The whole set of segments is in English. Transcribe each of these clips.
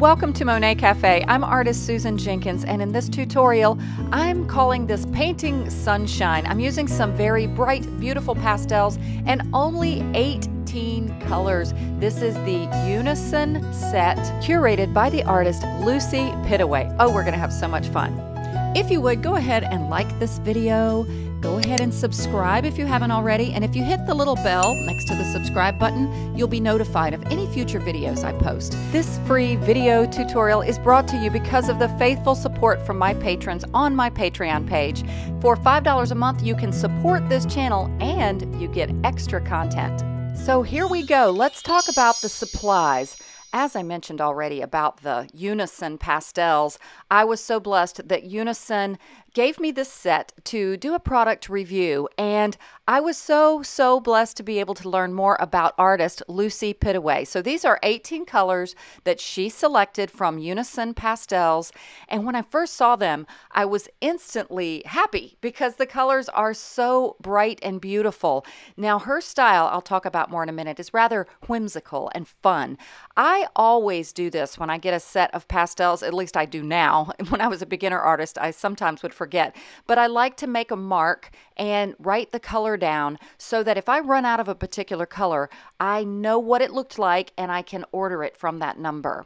Welcome to Monet Cafe. I'm artist Susan Jenkins, and in this tutorial, I'm calling this painting Sunshine. I'm using some very bright, beautiful pastels and only 18 colors. This is the Unison set curated by the artist Lucy Pittaway. Oh, we're going to have so much fun. If you would, go ahead and like this video. Go ahead and subscribe if you haven't already. And if you hit the little bell next to the subscribe button, you'll be notified of any future videos I post. This free video tutorial is brought to you because of the faithful support from my patrons on my Patreon page. For $5 a month, you can support this channel and you get extra content. So here we go. Let's talk about the supplies. As I mentioned already about the Unison pastels, I was so blessed that Unison gave me this set to do a product review, and I was so, so blessed to be able to learn more about artist Lucy Pittaway. So these are 18 colors that she selected from Unison Pastels, and when I first saw them, I was instantly happy because the colors are so bright and beautiful. Now, her style, I'll talk about more in a minute, is rather whimsical and fun. I always do this when I get a set of pastels, at least I do now. When I was a beginner artist, I sometimes would forget forget. But I like to make a mark and write the color down so that if I run out of a particular color, I know what it looked like and I can order it from that number.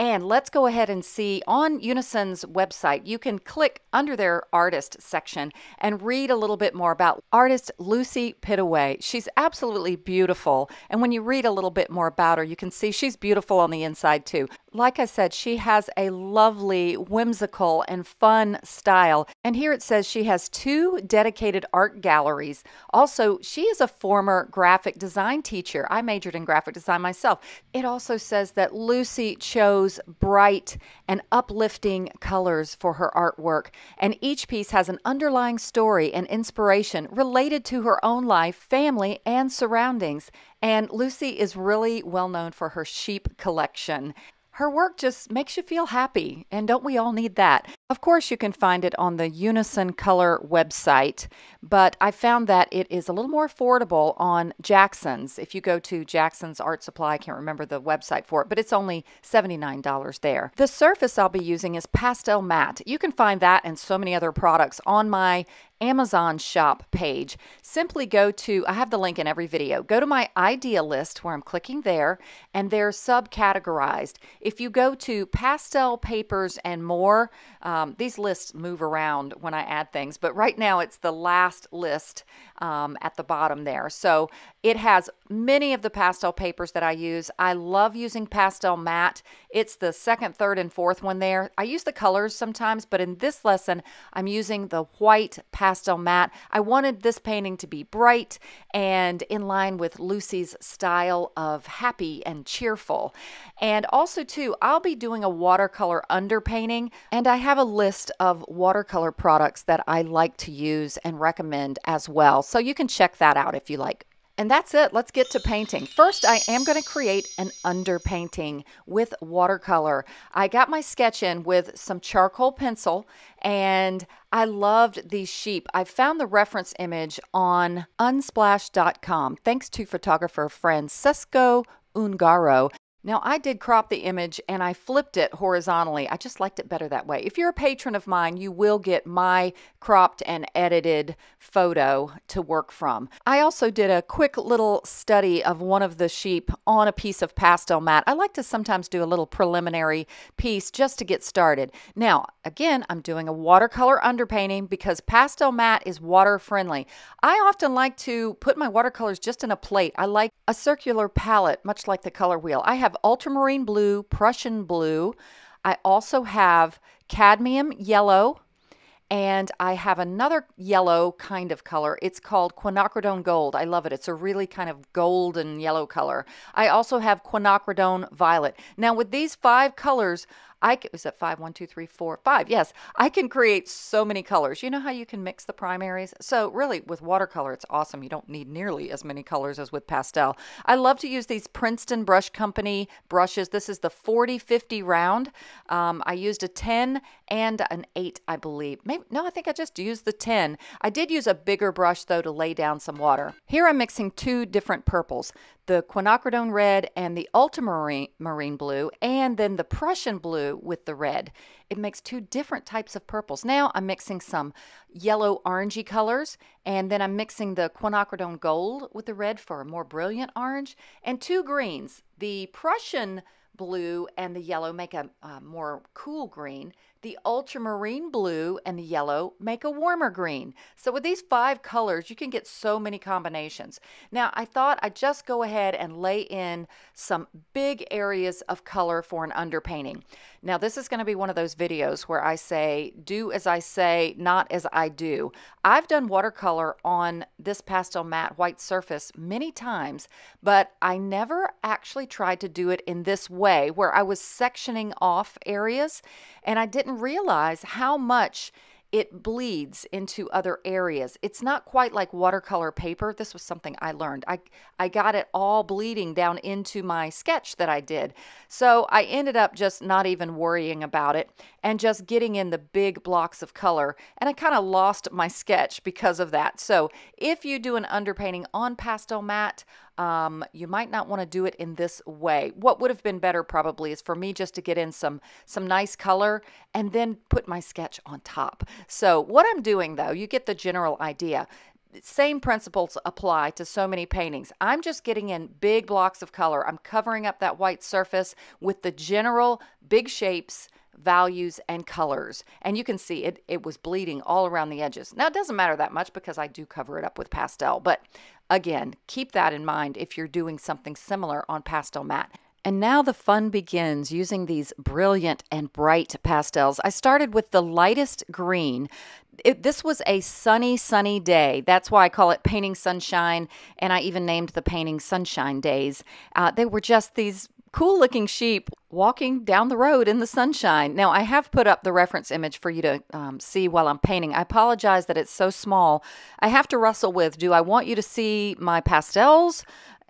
And let's go ahead and see on Unison's website, you can click under their artist section and read a little bit more about artist Lucy Pittaway. She's absolutely beautiful. And when you read a little bit more about her, you can see she's beautiful on the inside too. Like I said, she has a lovely, whimsical, and fun style. And here it says she has two dedicated art galleries. Also, she is a former graphic design teacher. I majored in graphic design myself. It also says that Lucy chose bright and uplifting colors for her artwork, and each piece has an underlying story and inspiration related to her own life, family, and surroundings. And Lucy is really well known for her sheep collection. Her work just makes you feel happy, and don't we all need that? Of course, you can find it on the Unison Color website, but I found that it is a little more affordable on Jackson's. If you go to Jackson's Art Supply, I can't remember the website for it, but it's only $79 there. The surface I'll be using is Pastelmat. You can find that and so many other products on my Amazon shop page. Simply go to, I have the link in every video, go to my idea list where I'm clicking there, and they're subcategorized. If you go to pastel papers and more, uh, um, these lists move around when I add things, but right now it's the last list um, at the bottom there. So it has many of the pastel papers that I use. I love using Pastelmat. It's the second, third, and fourth one there. I use the colors sometimes, but in this lesson, I'm using the white Pastelmat. I wanted this painting to be bright and in line with Lucy's style of happy and cheerful. And also, too, I'll be doing a watercolor underpainting, and I have a list of watercolor products that I like to use and recommend as well. So you can check that out if you like. And that's it. Let's get to painting. First, I am going to create an underpainting with watercolor. I got my sketch in with some charcoal pencil and I loved these sheep. I found the reference image on unsplash.com thanks to photographer friend Ungaro. Now, I did crop the image and I flipped it horizontally. I just liked it better that way. If you're a patron of mine, you will get my cropped and edited photo to work from. I also did a quick little study of one of the sheep on a piece of Pastelmat. I like to sometimes do a little preliminary piece just to get started. Now, again, I'm doing a watercolor underpainting because Pastelmat is water friendly. I often like to put my watercolors just in a plate. I like a circular palette, much like the color wheel. I have have ultramarine blue, Prussian blue. I also have cadmium yellow, and I have another yellow kind of color. It's called quinacridone gold. I love it. It's a really kind of golden yellow color. I also have quinacridone violet. Now with these five colors, I can, is that five? One, two, three, four, five. Yes, I can create so many colors. You know how you can mix the primaries? So really with watercolor, it's awesome. You don't need nearly as many colors as with pastel. I love to use these Princeton Brush Company brushes. This is the 40-50 round. Um, I used a 10 and an 8, I believe. Maybe No, I think I just used the 10. I did use a bigger brush, though, to lay down some water. Here I'm mixing two different purples. The quinacridone red and the ultramarine marine blue, and then the Prussian blue with the red. It makes two different types of purples. Now I'm mixing some yellow orangey colors, and then I'm mixing the quinacridone gold with the red for a more brilliant orange, and two greens. The Prussian blue and the yellow make a, a more cool green. The ultramarine blue and the yellow make a warmer green. So with these five colors, you can get so many combinations. Now, I thought I'd just go ahead and lay in some big areas of color for an underpainting. Now, this is going to be one of those videos where I say, do as I say, not as I do. I've done watercolor on this Pastelmat white surface many times, but I never actually tried to do it in this way where I was sectioning off areas and I didn't realize how much it bleeds into other areas. It's not quite like watercolor paper. This was something I learned. I, I got it all bleeding down into my sketch that I did. So I ended up just not even worrying about it and just getting in the big blocks of color. And I kind of lost my sketch because of that. So if you do an underpainting on Pastelmat, um, you might not want to do it in this way. What would have been better probably is for me just to get in some some nice color and then put my sketch on top. So what I'm doing though, you get the general idea same principles apply to so many paintings. I'm just getting in big blocks of color. I'm covering up that white surface with the general big shapes, values, and colors. And you can see it, it was bleeding all around the edges. Now, it doesn't matter that much because I do cover it up with pastel, but Again, keep that in mind if you're doing something similar on Pastelmat. And now the fun begins using these brilliant and bright pastels. I started with the lightest green. It, this was a sunny, sunny day. That's why I call it Painting Sunshine, and I even named the painting Sunshine Days. Uh, they were just these cool looking sheep walking down the road in the sunshine. Now, I have put up the reference image for you to um, see while I'm painting. I apologize that it's so small. I have to wrestle with do I want you to see my pastels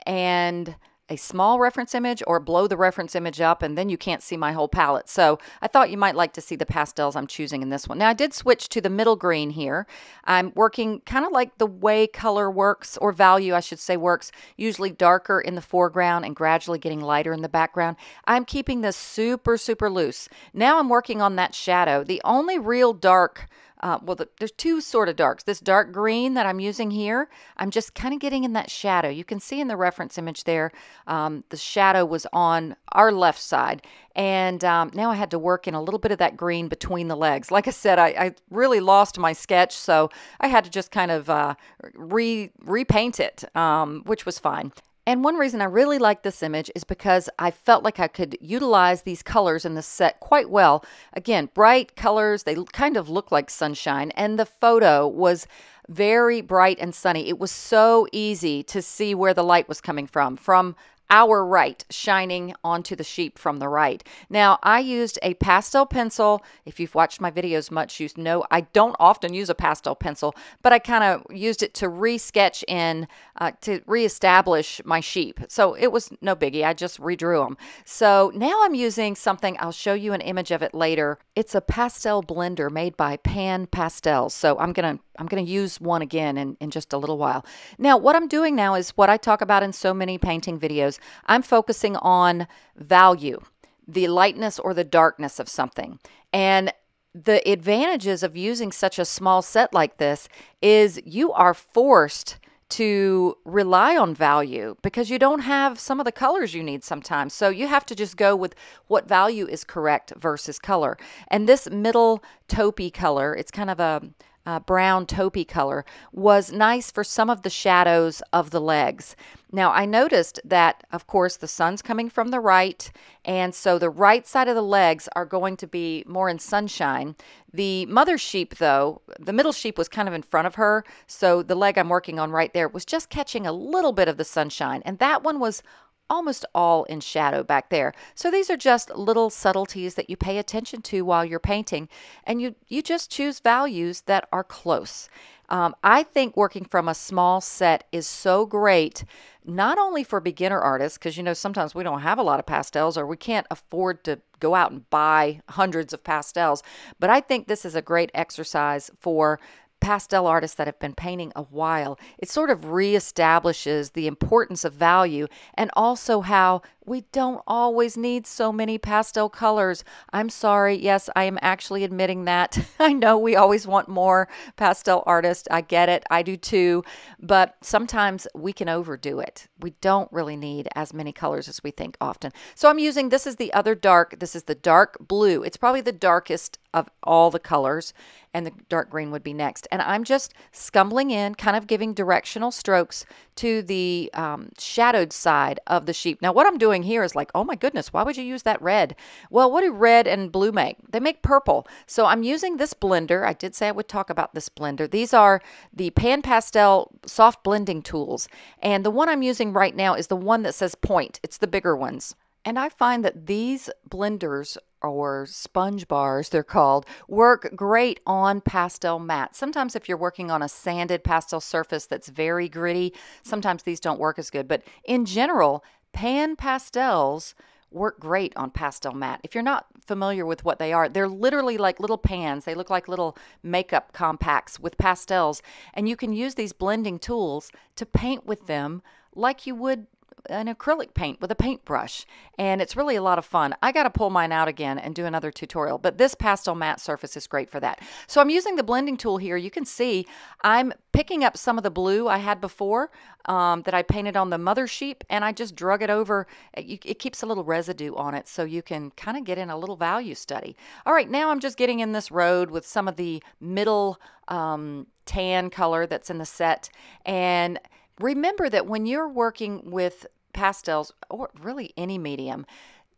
and a small reference image or blow the reference image up and then you can't see my whole palette. So I thought you might like to see the pastels I'm choosing in this one. Now I did switch to the middle green here. I'm working kind of like the way color works or value I should say works, usually darker in the foreground and gradually getting lighter in the background. I'm keeping this super, super loose. Now I'm working on that shadow. The only real dark uh, well, the, there's two sort of darks. This dark green that I'm using here, I'm just kind of getting in that shadow. You can see in the reference image there, um, the shadow was on our left side. And um, now I had to work in a little bit of that green between the legs. Like I said, I, I really lost my sketch, so I had to just kind of uh, re repaint it, um, which was fine. And one reason I really like this image is because I felt like I could utilize these colors in the set quite well. Again, bright colors, they kind of look like sunshine, and the photo was very bright and sunny. It was so easy to see where the light was coming from, from our right shining onto the sheep from the right. Now, I used a pastel pencil. If you've watched my videos much, you know I don't often use a pastel pencil, but I kind of used it to re-sketch in, uh, to reestablish my sheep. So it was no biggie. I just redrew them. So now I'm using something, I'll show you an image of it later. It's a pastel blender made by Pan Pastels. So I'm going to I'm going to use one again in, in just a little while. Now, what I'm doing now is what I talk about in so many painting videos. I'm focusing on value, the lightness or the darkness of something. And the advantages of using such a small set like this is you are forced to rely on value because you don't have some of the colors you need sometimes. So you have to just go with what value is correct versus color. And this middle taupey color, it's kind of a uh, brown taupey color was nice for some of the shadows of the legs. Now, I noticed that, of course, the sun's coming from the right, and so the right side of the legs are going to be more in sunshine. The mother sheep, though, the middle sheep was kind of in front of her, so the leg I'm working on right there was just catching a little bit of the sunshine, and that one was almost all in shadow back there. So these are just little subtleties that you pay attention to while you're painting, and you, you just choose values that are close. Um, I think working from a small set is so great, not only for beginner artists, because you know sometimes we don't have a lot of pastels or we can't afford to go out and buy hundreds of pastels, but I think this is a great exercise for pastel artists that have been painting a while, it sort of reestablishes the importance of value and also how we don't always need so many pastel colors. I'm sorry. Yes, I am actually admitting that. I know we always want more pastel artists. I get it. I do too. But sometimes we can overdo it. We don't really need as many colors as we think often. So I'm using this is the other dark. This is the dark blue. It's probably the darkest of all the colors and the dark green would be next. And I'm just scumbling in, kind of giving directional strokes to the um, shadowed side of the sheep. Now, what I'm doing here is like, oh my goodness, why would you use that red? Well, what do red and blue make? They make purple. So I'm using this blender. I did say I would talk about this blender. These are the Pan Pastel soft blending tools. And the one I'm using right now is the one that says point. It's the bigger ones. And I find that these blenders or sponge bars, they're called, work great on Pastelmat. Sometimes, if you're working on a sanded pastel surface that's very gritty, sometimes these don't work as good. But in general, pan pastels work great on Pastelmat. If you're not familiar with what they are, they're literally like little pans. They look like little makeup compacts with pastels, and you can use these blending tools to paint with them like you would an acrylic paint with a paintbrush and it's really a lot of fun. I got to pull mine out again and do another tutorial, but this Pastelmat surface is great for that. So I'm using the blending tool here. You can see I'm picking up some of the blue I had before um, that I painted on the mother sheep and I just drug it over. It, it keeps a little residue on it so you can kind of get in a little value study. All right, now I'm just getting in this road with some of the middle um, tan color that's in the set and Remember that when you're working with pastels or really any medium,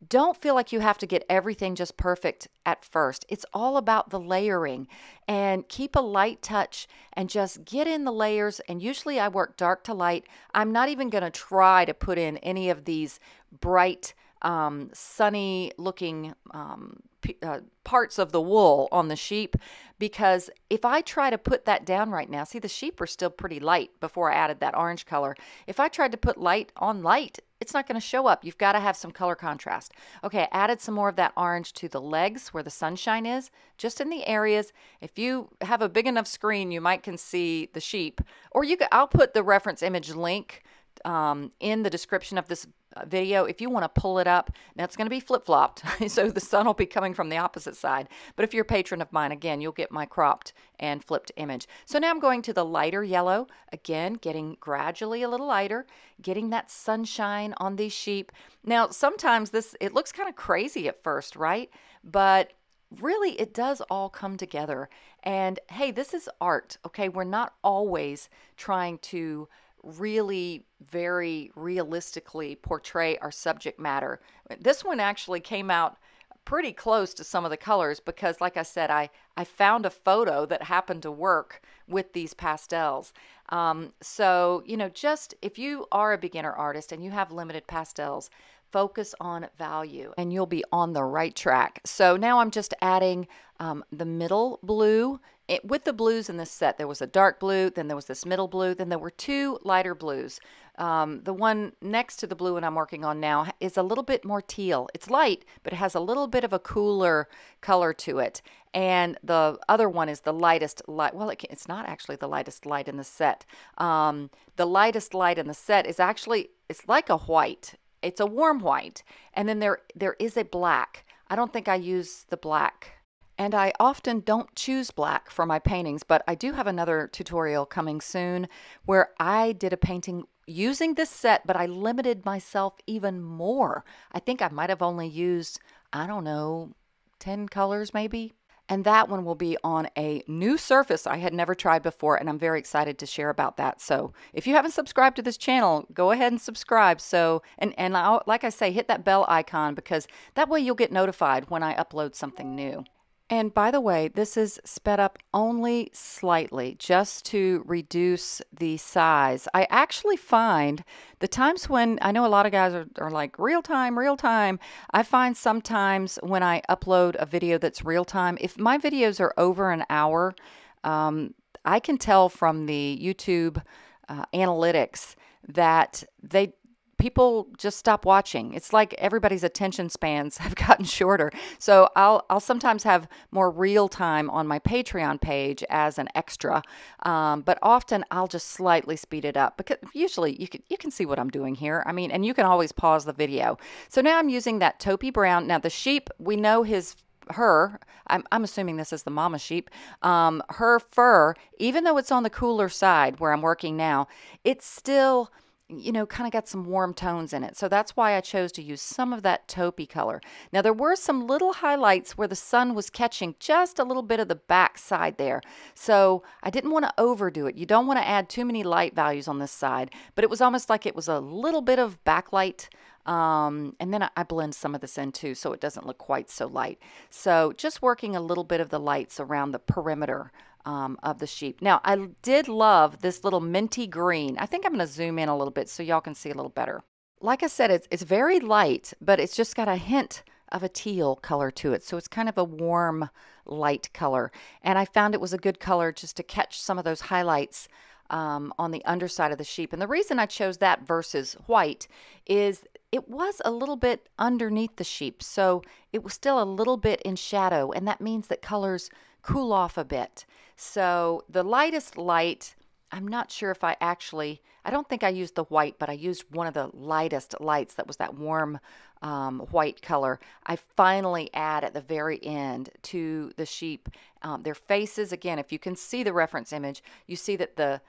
don't feel like you have to get everything just perfect at first. It's all about the layering and keep a light touch and just get in the layers. And usually I work dark to light. I'm not even going to try to put in any of these bright, um, sunny looking um, uh, parts of the wool on the sheep because if I try to put that down right now, see the sheep are still pretty light before I added that orange color. If I tried to put light on light, it's not going to show up. You've got to have some color contrast. Okay, I added some more of that orange to the legs where the sunshine is, just in the areas. If you have a big enough screen, you might can see the sheep. Or you could, I'll put the reference image link um, in the description of this video if you want to pull it up. that's going to be flip flopped, so the sun will be coming from the opposite side. But if you're a patron of mine, again, you'll get my cropped and flipped image. So now I'm going to the lighter yellow, again, getting gradually a little lighter, getting that sunshine on these sheep. Now, sometimes this, it looks kind of crazy at first, right? But really it does all come together. And hey, this is art, okay? We're not always trying to really very realistically portray our subject matter. This one actually came out pretty close to some of the colors because like I said, I, I found a photo that happened to work with these pastels. Um, so, you know, just if you are a beginner artist and you have limited pastels, focus on value and you'll be on the right track. So now I'm just adding um, the middle blue it, with the blues in this set, there was a dark blue, then there was this middle blue, then there were two lighter blues. Um, the one next to the blue one I'm working on now is a little bit more teal. It's light, but it has a little bit of a cooler color to it. And the other one is the lightest light. Well, it it's not actually the lightest light in the set. Um, the lightest light in the set is actually, it's like a white. It's a warm white. And then there there is a black. I don't think I use the black and I often don't choose black for my paintings, but I do have another tutorial coming soon where I did a painting using this set, but I limited myself even more. I think I might have only used, I don't know, 10 colors maybe. And that one will be on a new surface I had never tried before, and I'm very excited to share about that. So if you haven't subscribed to this channel, go ahead and subscribe. So, and, and I'll, like I say, hit that bell icon because that way you'll get notified when I upload something new. And by the way, this is sped up only slightly just to reduce the size. I actually find the times when I know a lot of guys are, are like real time, real time. I find sometimes when I upload a video that's real time, if my videos are over an hour, um, I can tell from the YouTube uh, analytics that they people just stop watching. It's like everybody's attention spans have gotten shorter. So I'll I'll sometimes have more real time on my Patreon page as an extra, um, but often I'll just slightly speed it up because usually you can you can see what I'm doing here. I mean, and you can always pause the video. So now I'm using that taupey brown. Now the sheep, we know his her, I'm, I'm assuming this is the mama sheep, um, her fur, even though it's on the cooler side where I'm working now, it's still you know, kind of got some warm tones in it. So that's why I chose to use some of that taupey color. Now, there were some little highlights where the sun was catching just a little bit of the back side there. So I didn't want to overdo it. You don't want to add too many light values on this side, but it was almost like it was a little bit of backlight um, and then I blend some of this in too so it doesn't look quite so light. So just working a little bit of the lights around the perimeter um, of the sheep. Now, I did love this little minty green. I think I'm going to zoom in a little bit so y'all can see a little better. Like I said, it's, it's very light, but it's just got a hint of a teal color to it. So it's kind of a warm, light color. And I found it was a good color just to catch some of those highlights um, on the underside of the sheep. And the reason I chose that versus white is it was a little bit underneath the sheep, so it was still a little bit in shadow, and that means that colors cool off a bit. So the lightest light, I'm not sure if I actually, I don't think I used the white, but I used one of the lightest lights that was that warm um, white color. I finally add at the very end to the sheep um, their faces. Again, if you can see the reference image, you see that the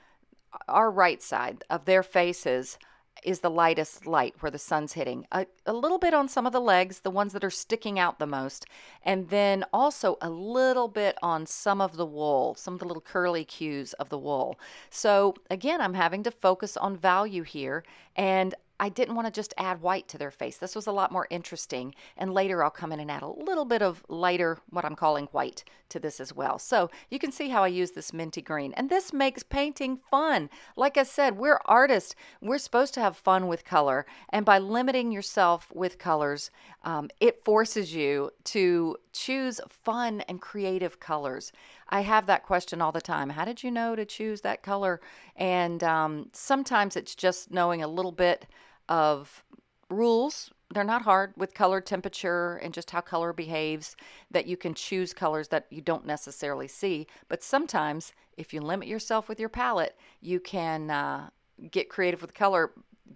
our right side of their faces is the lightest light where the sun's hitting. A, a, little bit on some of the legs, the ones that are sticking out the most, and then also a little bit on some of the wool, some of the little curly cues of the wool. So again, I'm having to focus on value here, and I didn't want to just add white to their face. This was a lot more interesting. And later I'll come in and add a little bit of lighter, what I'm calling white, to this as well. So you can see how I use this minty green. And this makes painting fun. Like I said, we're artists. We're supposed to have fun with color. And by limiting yourself with colors, um, it forces you to choose fun and creative colors. I have that question all the time. How did you know to choose that color? And um, sometimes it's just knowing a little bit of rules. They're not hard with color temperature and just how color behaves, that you can choose colors that you don't necessarily see. But sometimes, if you limit yourself with your palette, you can uh, get creative with color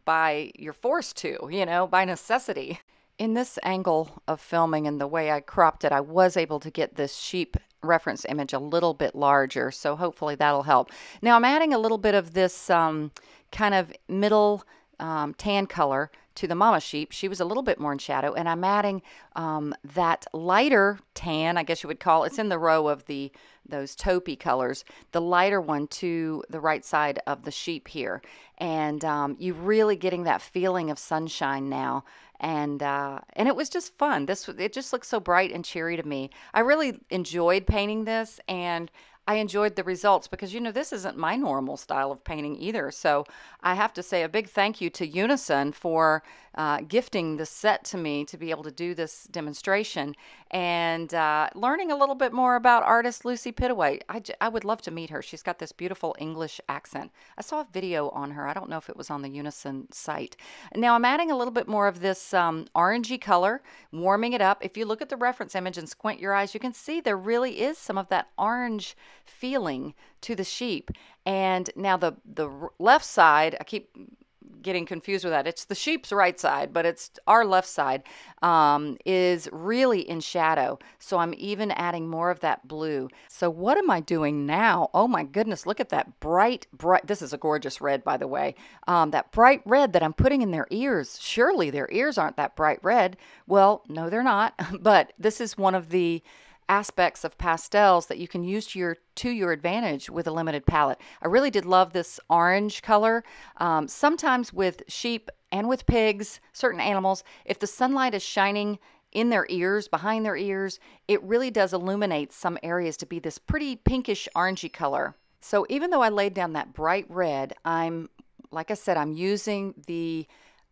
by you're forced to, you know, by necessity. In this angle of filming and the way I cropped it, I was able to get this sheep reference image a little bit larger. So hopefully that'll help. Now I'm adding a little bit of this um, kind of middle um, tan color to the mama sheep. She was a little bit more in shadow, and I'm adding um, that lighter tan, I guess you would call it. It's in the row of the those taupey colors, the lighter one to the right side of the sheep here. And um, you're really getting that feeling of sunshine now and uh, and it was just fun. This it just looks so bright and cheery to me. I really enjoyed painting this, and I enjoyed the results because, you know, this isn't my normal style of painting either. So I have to say a big thank you to Unison for uh, gifting the set to me to be able to do this demonstration and uh, learning a little bit more about artist Lucy Pittaway. I, j- I would love to meet her. She's got this beautiful English accent. I saw a video on her. I don't know if it was on the Unison site. Now I'm adding a little bit more of this um, orangey color, warming it up. If you look at the reference image and squint your eyes, you can see there really is some of that orange feeling to the sheep. And now the the left side, I keep getting confused with that. It's the sheep's right side, but it's our left side um, is really in shadow. So I'm even adding more of that blue. So what am I doing now? Oh my goodness, look at that bright, bright. This is a gorgeous red, by the way. Um, that bright red that I'm putting in their ears. Surely their ears aren't that bright red. Well, no, they're not. But this is one of the aspects of pastels that you can use to your to your advantage with a limited palette. I really did love this orange color. Um, sometimes with sheep and with pigs, certain animals, if the sunlight is shining in their ears, behind their ears, it really does illuminate some areas to be this pretty pinkish orangey color. So even though I laid down that bright red, I'm, like I said, I'm using the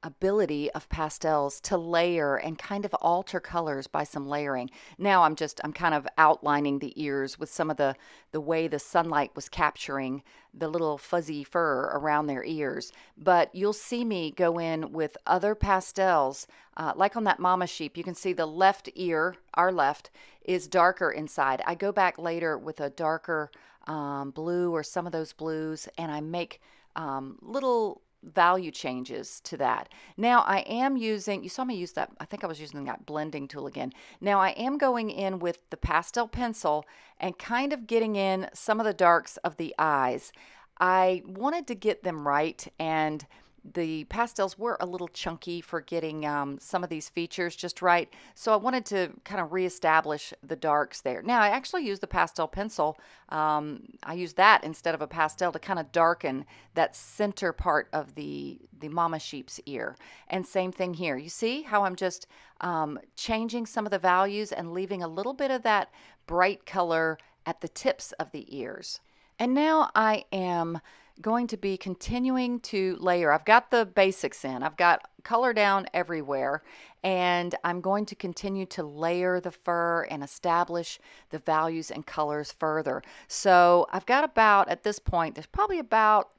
ability of pastels to layer and kind of alter colors by some layering. Now I'm just I'm kind of outlining the ears with some of the the way the sunlight was capturing the little fuzzy fur around their ears. But you'll see me go in with other pastels, uh, like on that mama sheep. You can see the left ear, our left, is darker inside. I go back later with a darker um, blue or some of those blues, and I make um, little value changes to that. Now I am using, you saw me use that, I think I was using that blending tool again. Now I am going in with the pastel pencil and kind of getting in some of the darks of the eyes. I wanted to get them right and the pastels were a little chunky for getting um, some of these features just right. So I wanted to kind of reestablish the darks there. Now I actually use the pastel pencil. Um, I use that instead of a pastel to kind of darken that center part of the, the mama sheep's ear. And same thing here. You see how I'm just um, changing some of the values and leaving a little bit of that bright color at the tips of the ears. And now I am going to be continuing to layer. I've got the basics in. I've got color down everywhere and I'm going to continue to layer the fur and establish the values and colors further. So I've got about, at this point, there's probably about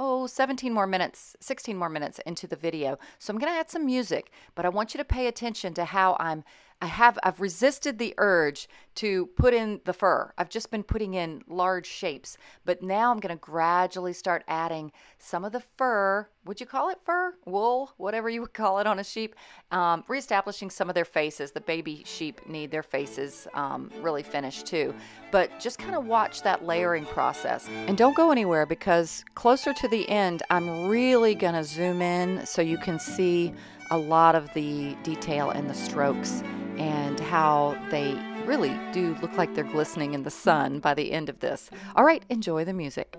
oh, 17 more minutes, 16 more minutes into the video. So I'm going to add some music, but I want you to pay attention to how I'm I have I've resisted the urge to put in the fur. I've just been putting in large shapes, but now I'm going to gradually start adding some of the fur. Would you call it fur, wool, whatever you would call it on a sheep? Um, reestablishing some of their faces. The baby sheep need their faces um, really finished too. But just kind of watch that layering process, and don't go anywhere because closer to the end, I'm really going to zoom in so you can see a lot of the detail and the strokes and how they really do look like they're glistening in the sun by the end of this. All right, enjoy the music.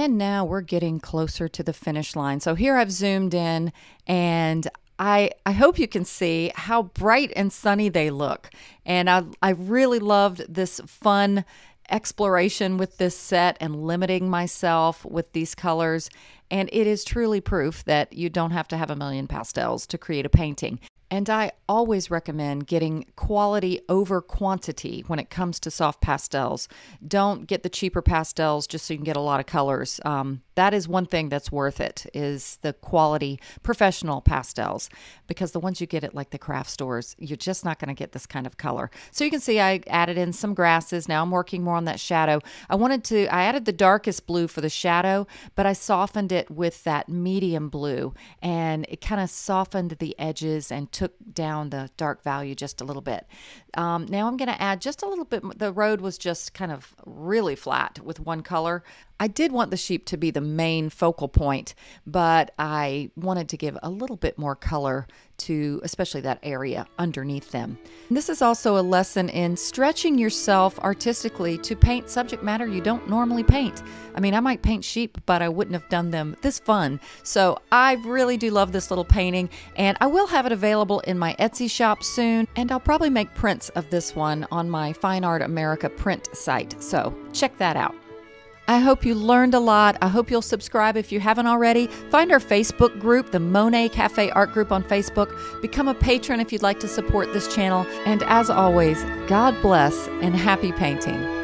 And now we're getting closer to the finish line. So here I've zoomed in and I, I hope you can see how bright and sunny they look. And I, I really loved this fun exploration with this set and limiting myself with these colors. And it is truly proof that you don't have to have a million pastels to create a painting. And I always recommend getting quality over quantity when it comes to soft pastels. Don't get the cheaper pastels just so you can get a lot of colors. Um, that is one thing that's worth it is the quality professional pastels because the ones you get at like the craft stores, you're just not going to get this kind of color. So you can see I added in some grasses. Now I'm working more on that shadow. I wanted to, I added the darkest blue for the shadow, but I softened it with that medium blue and it kind of softened the edges and took down the dark value just a little bit. Um, now I'm going to add just a little bit. The road was just kind of really flat with one color. I did want the sheep to be the main focal point, but I wanted to give a little bit more color to especially that area underneath them. This is also a lesson in stretching yourself artistically to paint subject matter you don't normally paint. I mean, I might paint sheep, but I wouldn't have done them this fun. So I really do love this little painting, and I will have it available in my Etsy shop soon, and I'll probably make prints of this one on my Fine Art America print site. So check that out. I hope you learned a lot. I hope you'll subscribe if you haven't already. Find our Facebook group, the Monet Cafe Art Group on Facebook. Become a patron if you'd like to support this channel. And as always, God bless and happy painting.